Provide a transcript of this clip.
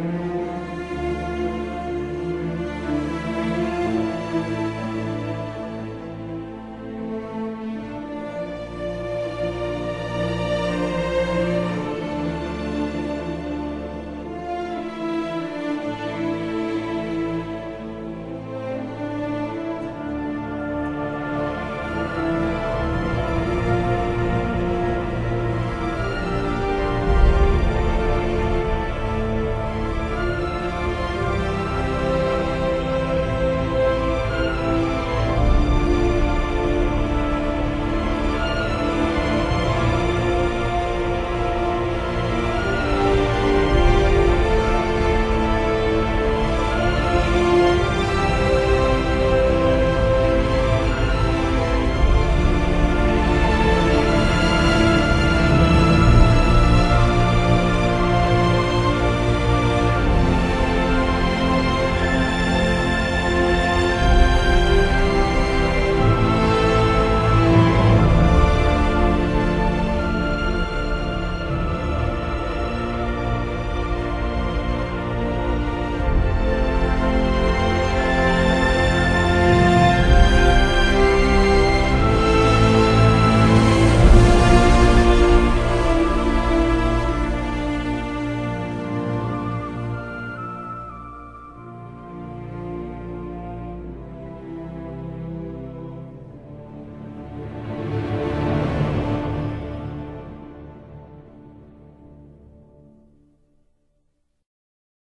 Amen.